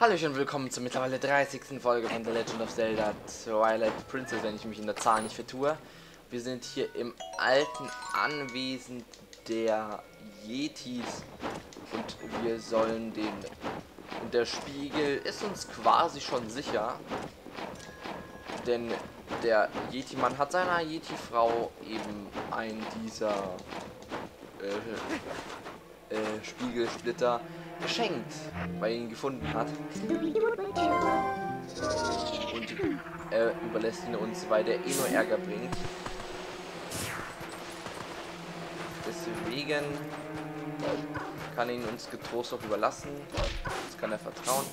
Hallo und willkommen zur mittlerweile 30. Folge von The Legend of Zelda Twilight Princess, wenn ich mich in der Zahl nicht vertue. Wir sind hier im alten Anwesen der Yetis und wir sollen den... Und der Spiegel ist uns quasi schon sicher, denn der Yeti-Mann hat seiner Yeti-Frau eben einen dieser äh, äh, Spiegelsplitter geschenkt, weil er ihn gefunden hat. Und er überlässt ihn uns, weil der eh nur Ärger bringt. Deswegen kann ihn uns getrost auch überlassen. Jetzt kann er vertrauen.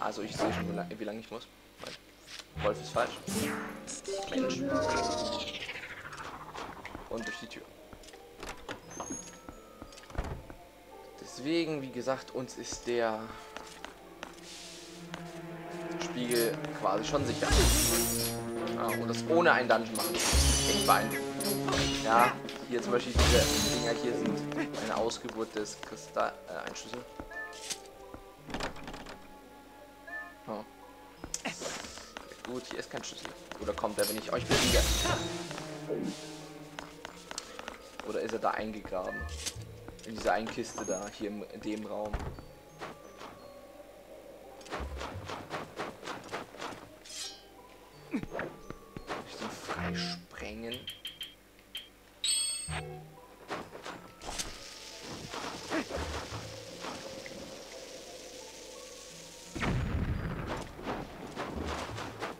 Also ich sehe schon, wie lange lang ich muss. Wolf ist falsch. Mensch. Und durch die Tür. Deswegen, wie gesagt, uns ist der Spiegel quasi schon sicher. Ah, und das ohne einen Dungeon machen. Echt beeindruckend. Ja, hier zum Beispiel diese Dinger hier sind eine Ausgeburt des Kristall... Äh, ein Schlüssel. Oh. Gut, hier ist kein Schlüssel. Oder kommt er, wenn ich euch bewege? Oder ist er da eingegraben? In dieser einen Kiste da, hier in dem Raum. Ich den freisprengen.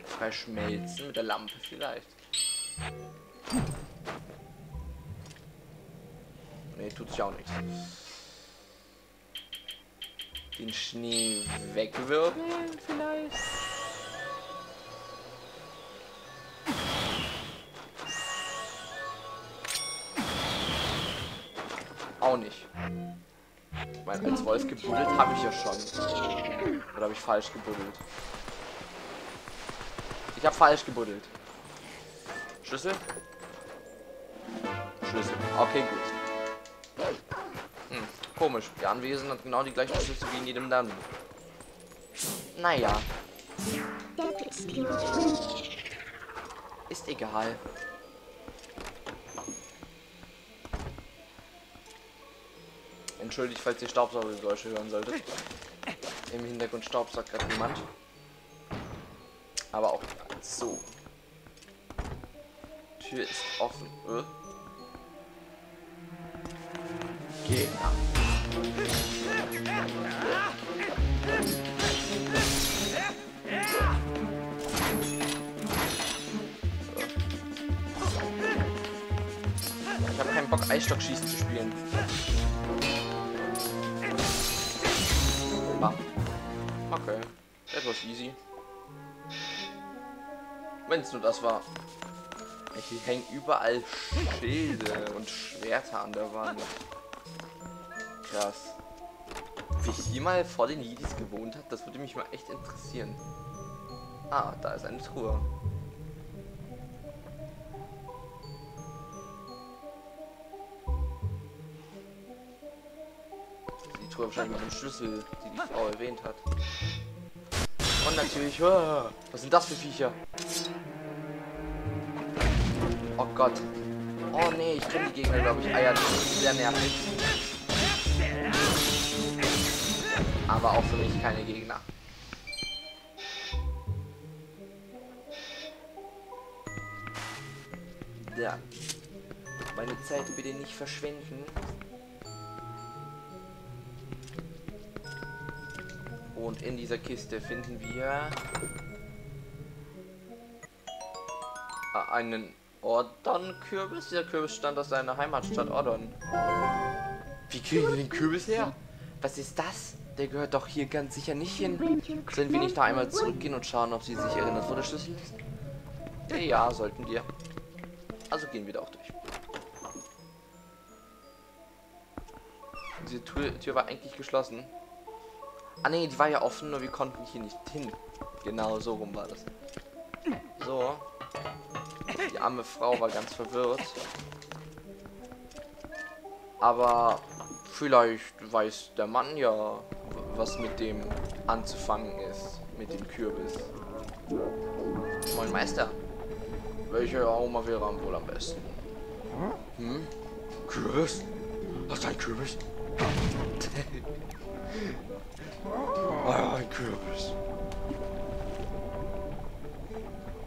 Freischmelzen mit der Lampe vielleicht. Ne, tut sich auch nichts. Den Schnee wegwirbeln vielleicht? Auch nicht. Ich meine, als Wolf gebuddelt habe ich ja schon. Oder habe ich falsch gebuddelt? Ich habe falsch gebuddelt. Schlüssel? Schlüssel. Okay, gut. Komisch. Die Anwesen hat genau die gleichen Schlüssel wie in jedem Dungeon. Naja. Ist egal. Entschuldigt, falls ihr Staubsaugergeräusche hören solltet. Im Hintergrund staubsaugt gerade jemand. Aber auch so. Tür ist offen. Äh? Gegner. Habe Bock, Eisstockschießen zu spielen. Ah. Okay. Etwas easy. Wenn es nur das war. Hier hängen überall Schilde und Schwerter an der Wand. Krass. Wie ich hier mal vor den Jedis gewohnt hat, das würde mich mal echt interessieren. Ah, da ist eine Truhe. Truhe wahrscheinlich mit dem Schlüssel, die die Frau erwähnt hat. Und natürlich, oh, was sind das für Viecher? Oh Gott. Oh nee, ich kenne die Gegner, glaube ich. Ah ja, das ist sehr nervig. Aber auch für mich keine Gegner. Ja. Meine Zeit bitte nicht verschwenden. Und in dieser Kiste finden wir einen Ordon-Kürbis. Dieser Kürbis stand aus seiner Heimatstadt Ordon. Wie kriegen wir den Kürbis her? Was ist das? Der gehört doch hier ganz sicher nicht hin. Sollen wir nicht da einmal zurückgehen und schauen, ob sie sich erinnert, wo der Schlüssel ist? Ja, sollten wir. Also gehen wir da auch durch. Diese Tür, Tür war eigentlich geschlossen. Ah ne, die war ja offen, nur wir konnten hier nicht hin. Genau, so rum war das. So. Die arme Frau war ganz verwirrt. Aber vielleicht weiß der Mann ja, was mit dem anzufangen ist. Mit dem Kürbis. Moin Meister. Welche Aroma wäre am wohl am besten? Hm? Kürbis? Hast du einen Kürbis? ah, ein Kürbis.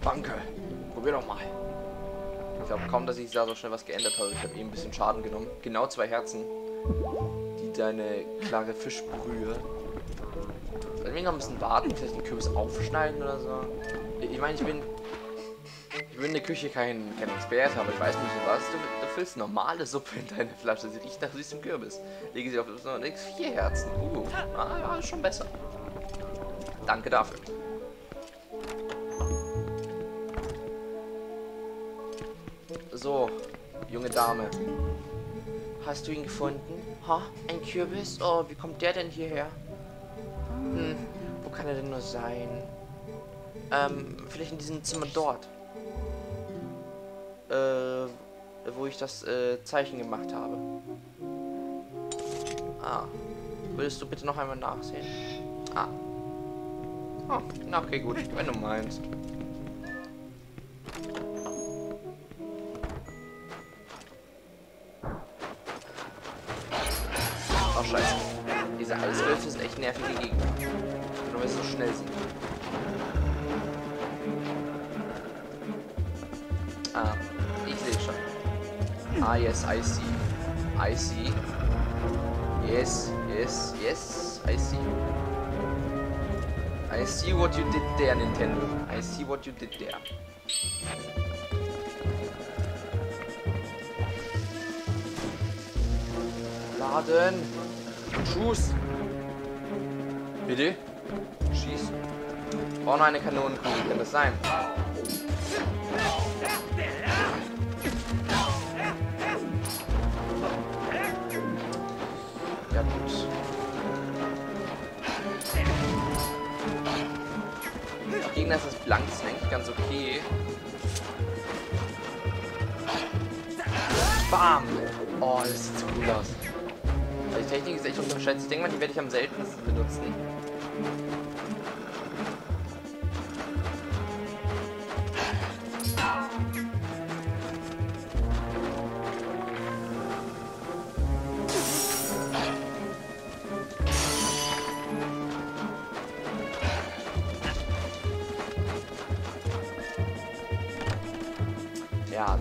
Danke. Probier doch mal. Ich glaube kaum, dass ich da so schnell was geändert habe. Ich habe eben ein bisschen Schaden genommen. Genau zwei Herzen. Die deine klare Fischbrühe. Sollen wir noch ein bisschen warten? Vielleicht den Kürbis aufschneiden oder so? Ich meine, ich bin... Ich bin in der Küche kein, kein Experte, aber ich weiß nicht was. Du, füllst normale Suppe in deine Flasche. Sie riecht nach süßem Kürbis. Lege sie auf so vier Herzen. Uh, ah, ja, schon besser. Danke dafür. So, junge Dame. Hast du ihn gefunden? Ha? Ein Kürbis? Oh, wie kommt der denn hierher? Hm, wo kann er denn nur sein? Ähm, vielleicht in diesem Zimmer dort. Äh, wo ich das äh, Zeichen gemacht habe. Ah. Würdest du bitte noch einmal nachsehen? Ah. Oh, okay, gut, wenn du meinst. I see what you did there, Nintendo. I see what you did there. Laden. Schuss. Bitte? Schieß. Noch eine Kanonenkugel, kann das sein? Gegner ist das blank, ist eigentlich ganz okay. Bam! Oh, das sieht so cool aus. Die Technik ist echt unterschätzt. Ich denke mal, die werde ich am seltensten benutzen.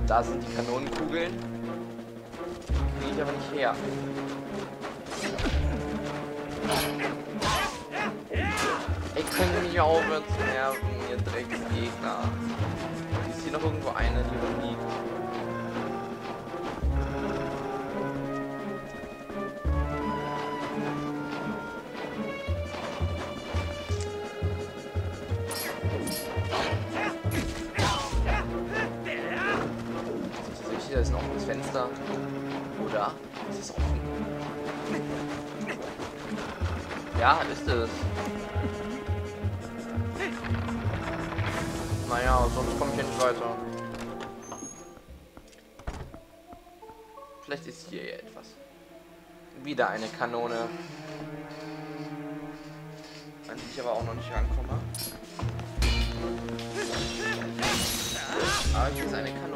Da sind die Kanonenkugeln. Kriege ich aber nicht her. Ich kann mich aufhören zu nerven, ihr Drecksgegner. Ist hier noch irgendwo eine, die rumliegt? Oder? Ist es offen? Ja, ist es. Naja, sonst komme ich hier nicht weiter. Vielleicht ist hier etwas. Wieder eine Kanone. An die ich aber auch noch nicht rankomme. Aber hier ist eine Kanonenkugel.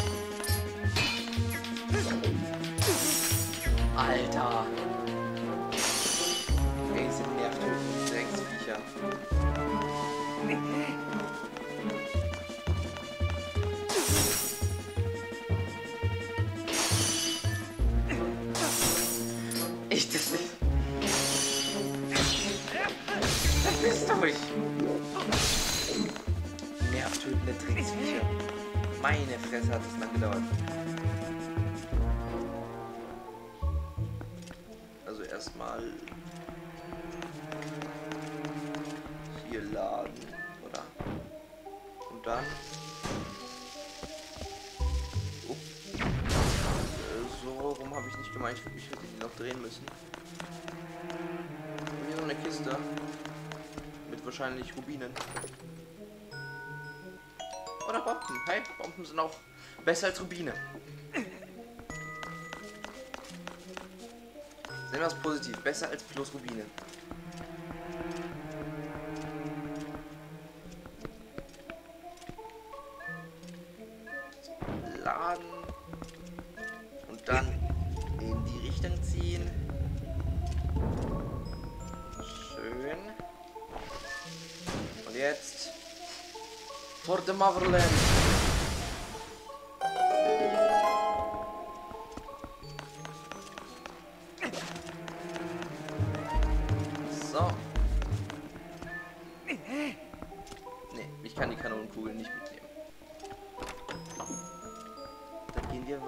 Alter. Ey, sind nervtötende Drecksviecher. Ich das nicht. Das bist du mich nervtötende Drecksviecher. Meine Fresse hat es lang gedauert. Erstmal hier laden, oder? Und dann. Oh. So rum habe ich nicht gemeint. Ich hätte die noch drehen müssen. Hier noch eine Kiste. Mit wahrscheinlich Rubinen. Oder Bomben. Hey, Bomben sind auch besser als Rubine. Sehen wir es positiv. Besser als plus Rubine.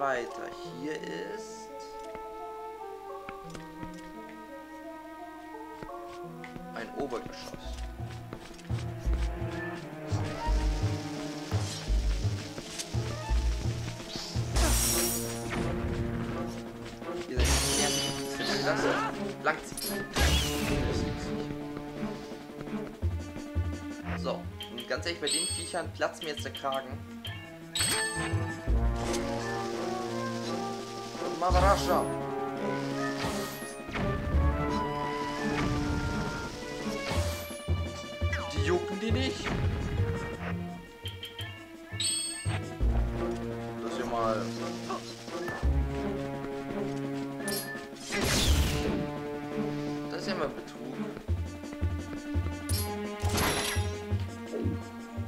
Weiter. Hier ist... Ein Obergeschoss. Ihr seid nervig. Das langziehen. So, und ganz ehrlich, bei den Viechern platzt mir jetzt der Kragen. Mavarasha. Die jucken die nicht. Das ist ja mal. Das ist ja mal Betrug.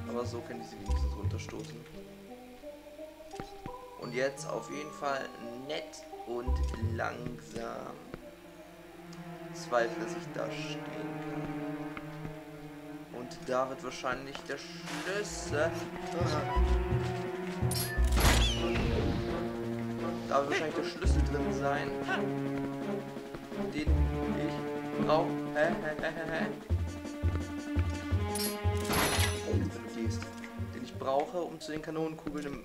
Aber so können die sie wenigstens runterstoßen. Und jetzt auf jeden Fall nett und langsam. Zweifel, dass ich da stehen kann. Und da wird wahrscheinlich der Schlüssel. Da wird wahrscheinlich der Schlüssel drin sein. Den ich brauche. Den ich brauche, um zu den Kanonenkugeln im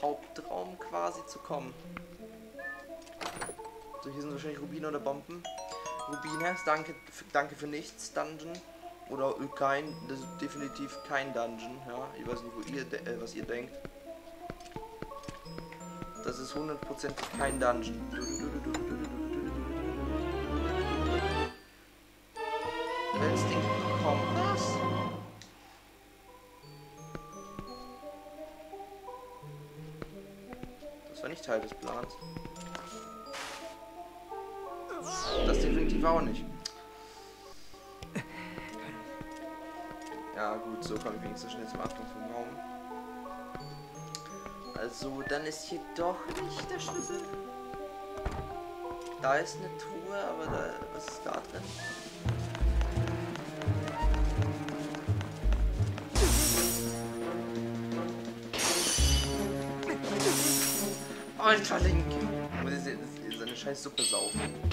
Hauptraum quasi zu kommen. So, hier sind wahrscheinlich Rubine oder Bomben. Rubine, danke, danke für nichts, Dungeon. Oder kein, das ist definitiv kein Dungeon, ja. Ich weiß nicht, wo ihr, äh, was ihr denkt. Das ist hundertprozentig kein Dungeon. Welches Ding kommt das? Das war nicht Teil des Plans. Definitiv auch nicht. Ja gut, so komme ich wenigstens schnell zum Achtung vom Raum. Also, dann ist hier doch nicht der Schlüssel. Da ist eine Truhe, aber da, was ist da drin? Alter Link! Muss ich seine scheiß Suppe saufen.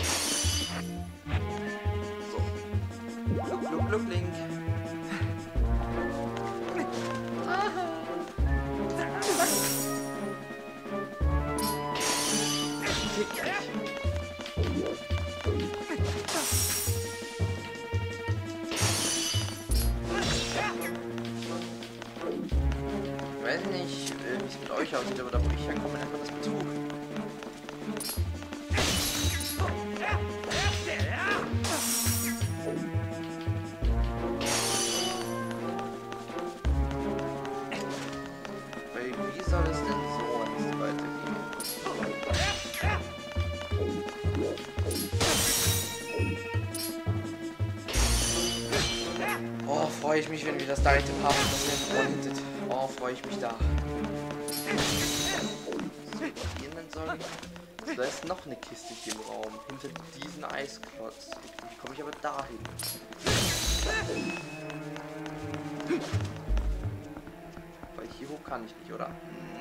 Gluck, gluck, Link. Ich weiß nicht, äh, wie es mit euch aussieht, aber da wo ich herkomme, nennt man das Betrug. Freue ich mich, wenn wir das Item haben, das wir. Oh, freue ich mich da. Hier dann soll Da ist noch eine Kiste hier im Raum. Hinter diesen Eisklotz. Wie komme ich aber dahin? Weil hier hoch kann ich nicht, oder?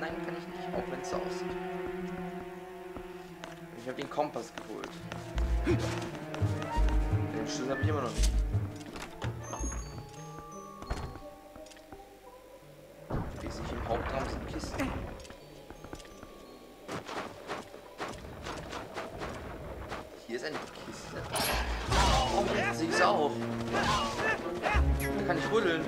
Nein, kann ich nicht, auch wenn es so aussieht. Ich habe den Kompass geholt. Den Schlüssel habe ich immer noch nicht. Kiste. Oh, sehe ich auf. Da kann ich rütteln.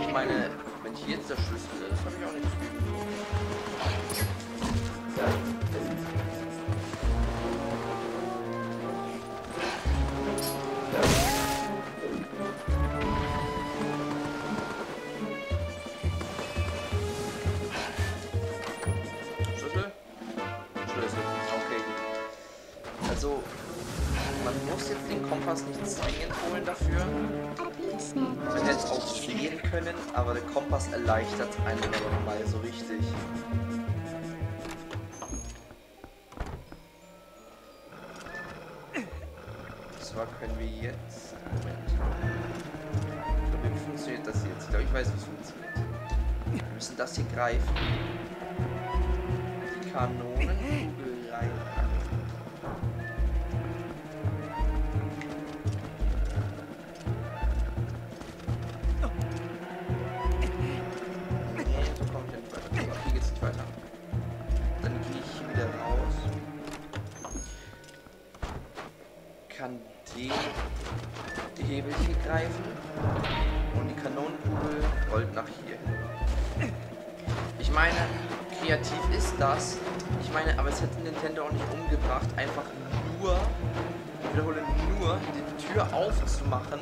Ich meine, wenn hier jetzt der Schlüssel ist, habe ich auch nichts. Kompass erleichtert einen aber nochmal so richtig. Und zwar können wir jetzt. Moment. Ich glaube, wie funktioniert das jetzt? Ich glaube, ich weiß, wie es funktioniert. Wir müssen das hier greifen. Die Kanonenkugel das. Ich meine, aber es hätte Nintendo auch nicht umgebracht, einfach nur, ich wiederhole, nur die Tür aufzumachen,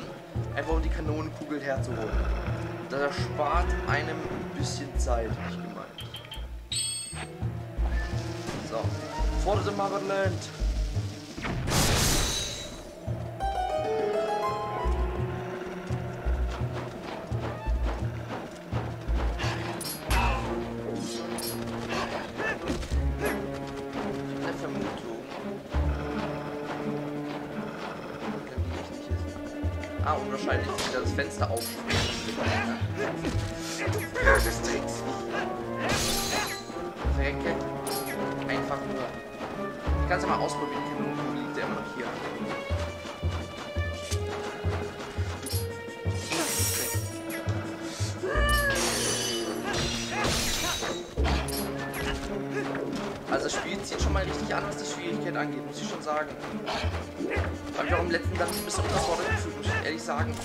einfach um die Kanonenkugel herzuholen. Das erspart einem ein bisschen Zeit, ich gemeint. So. For the Motherland. Das Fenster aufspringen. Ja, das Tricks. Verrecke. Einfach nur. Ich kann es ja mal ausprobieren. Kanonenkugel liegt ja immer hier. Also das Spiel zieht schon mal richtig an, was die Schwierigkeit angeht, muss ich schon sagen. Habe ich auch im letzten dann ein bisschen unterfordert gefühlt, muss ich ehrlich sagen.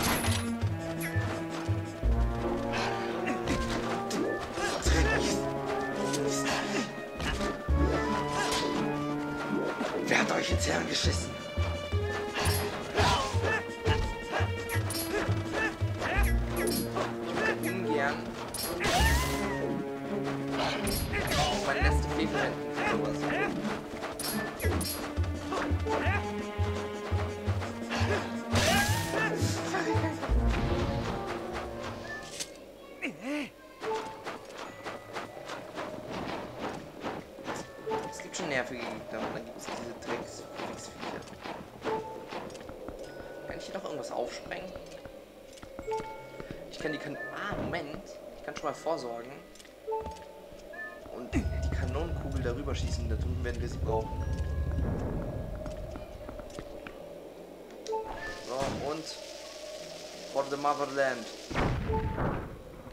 Ins Hirn geschissen? Hier noch irgendwas aufsprengen? Ich kann die kan Ah, Moment. Ich kann schon mal vorsorgen. Und die Kanonenkugel darüber schießen. Da drüben werden wir sie brauchen. So, und for the Motherland.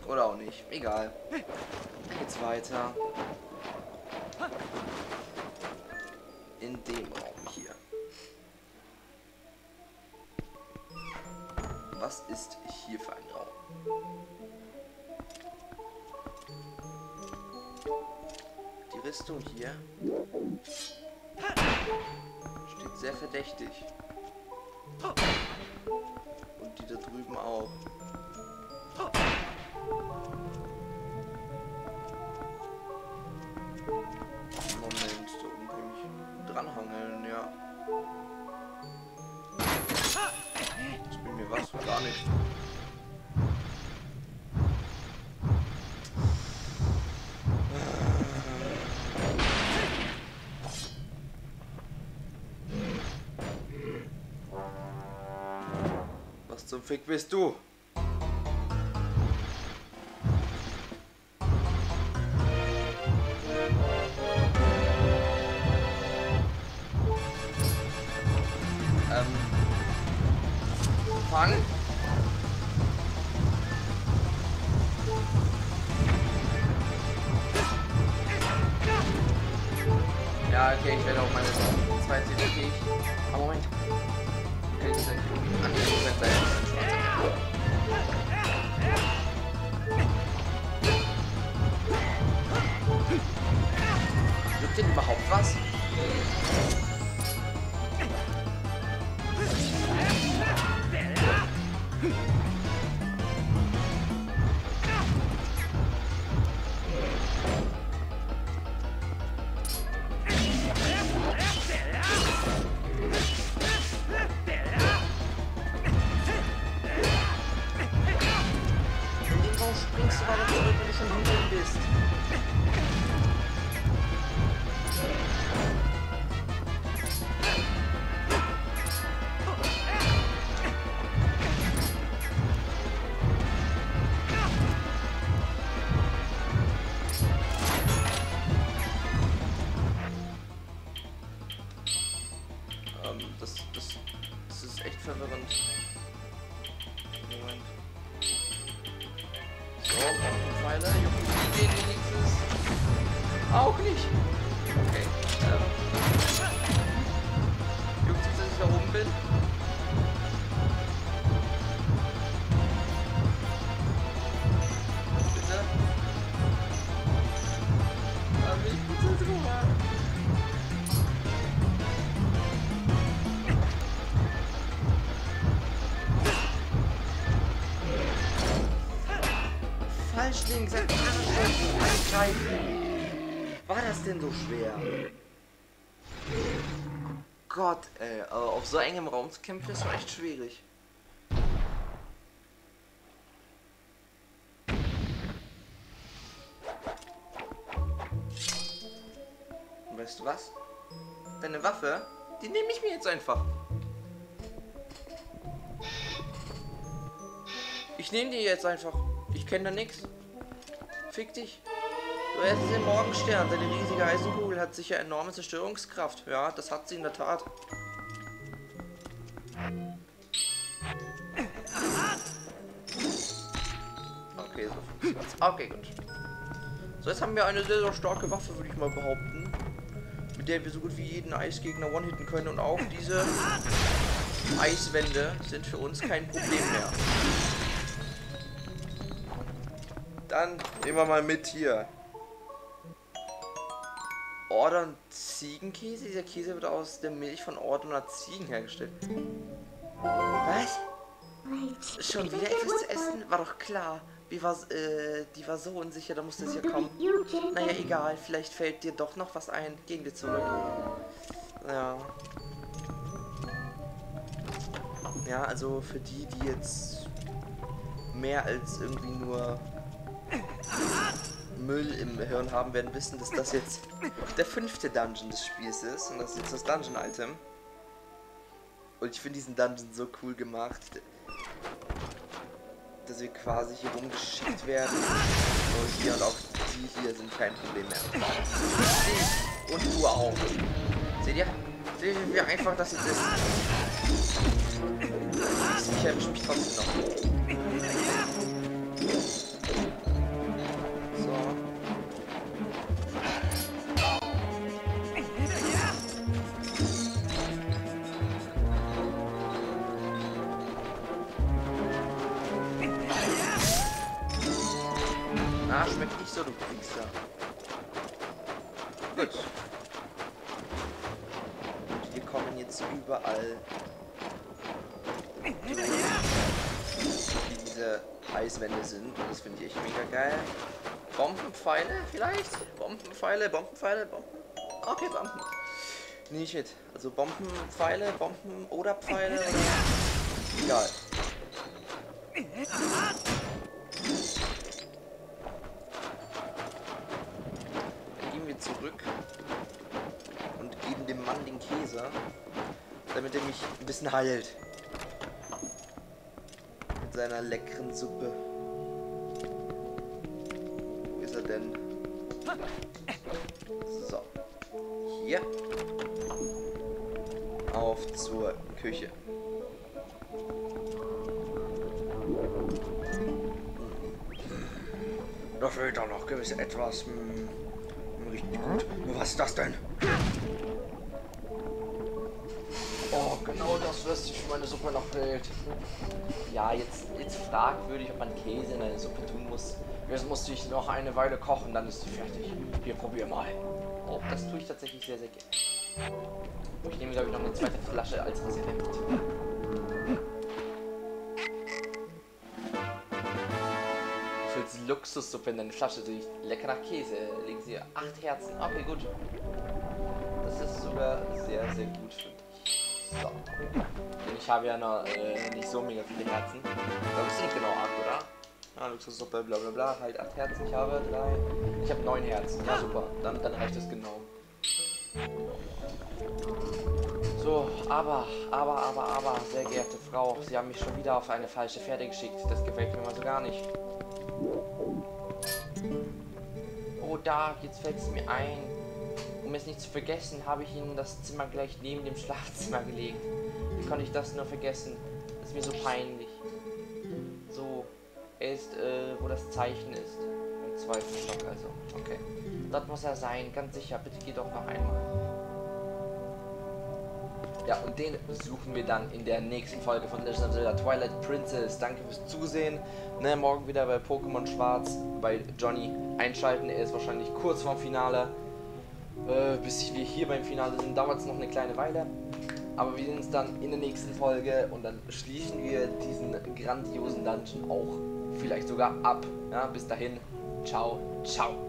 Oder auch nicht. Egal. Dann geht's weiter. In dem Raum zum Fick bist du? Ähm. Fangen? Ja, okay, ich werde auch meine zwei CDP. Aber Moment. Juckt denn überhaupt was? Falsch links, ein angreifen. War das denn so schwer? Gott, ey, auf so engem Raum zu kämpfen ist echt schwierig. Weißt du was? Deine Waffe, die nehme ich mir jetzt einfach. Ich nehme die jetzt einfach. Kenne da nichts. Fick dich. Du hast den Morgenstern. Deine riesige Eisenkugel hat sicher enorme Zerstörungskraft. Ja, das hat sie in der Tat. Okay, so funktioniert's. Okay, gut. So, jetzt haben wir eine sehr, sehr starke Waffe, würde ich mal behaupten. Mit der wir so gut wie jeden Eisgegner one-hitten können. Und auch diese Eiswände sind für uns kein Problem mehr. Dann nehmen wir mal mit hier. Ordern Ziegenkäse? Dieser Käse wird aus der Milch von Ordener Ziegen hergestellt. Was? Schon wieder etwas zu essen? War doch klar. Wie war, äh, die war so unsicher, da musste es ja kommen. Naja, egal, vielleicht fällt dir doch noch was ein. Gehen wir zurück. Ja. Ja, also für die, die jetzt mehr als irgendwie nur Müll im Hirn haben, werden wissen, dass das jetzt der fünfte Dungeon des Spiels ist. Und das ist jetzt das Dungeon-Item. Und ich finde diesen Dungeon so cool gemacht, dass wir quasi hier rumgeschickt werden. Und hier und auch die hier sind kein Problem mehr. Und du auch. Seht ihr? Seht ihr, wie einfach das jetzt ist? Ich mich trotzdem noch. Bombenpfeile vielleicht? Bombenpfeile, Bombenpfeile, Bomben. Okay, Bomben. Nee, shit. Also Bombenpfeile, Bomben oder Pfeile. Egal. Dann gehen wir zurück und geben dem Mann den Käse, damit er mich ein bisschen heilt. Mit seiner leckeren Suppe. So. Hier. Auf zur Küche. Hm. Da fehlt doch noch gewiss etwas. Hm. Hm, Mh, richtig gut. Was ist das denn? Oh, genau das was sich für meine Suppe noch fehlt. Ja, jetzt, jetzt fragwürdig, ob man Käse in eine Suppe tun muss. Jetzt musste ich noch eine Weile kochen, dann ist sie fertig. Hier, probier mal. Oh, das tue ich tatsächlich sehr, sehr gerne. Ich nehme, glaube ich, noch eine zweite Flasche als Reserve mit. Für Luxussuppe in eine Flasche durch lecker nach Käse. Legen Sie acht Herzen. Okay, gut. Das ist sogar sehr, sehr gut, finde ich. So. Denn ich habe ja noch äh, nicht so mega viele Herzen. Ich glaube, es sind genau acht, oder? Ah, Luxussuppe, bla bla bla, halt acht Herzen. Ich habe drei. Ich habe neun Herzen. Ja, super. Dann, dann reicht es genau. So, aber, aber, aber, aber, sehr geehrte Frau, Sie haben mich schon wieder auf eine falsche Pferde geschickt. Das gefällt mir mal so gar nicht. Oh, da, jetzt fällt es mir ein. Um es nicht zu vergessen, habe ich Ihnen das Zimmer gleich neben dem Schlafzimmer gelegt. Wie konnte ich das nur vergessen? Das ist mir so peinlich. Er ist, äh, wo das Zeichen ist. Im zweiten Stock also. Okay. Dort muss er sein, ganz sicher. Bitte geh doch noch einmal. Ja, und den besuchen wir dann in der nächsten Folge von Legend of Zelda Twilight Princess. Danke fürs Zusehen. Ne, morgen wieder bei Pokémon Schwarz bei Johnny einschalten. Er ist wahrscheinlich kurz vorm Finale. Äh, bis wir hier beim Finale sind, dauert es noch eine kleine Weile. Aber wir sehen uns dann in der nächsten Folge und dann schließen wir diesen grandiosen Dungeon auch vielleicht sogar ab. Ja, bis dahin, ciao, ciao.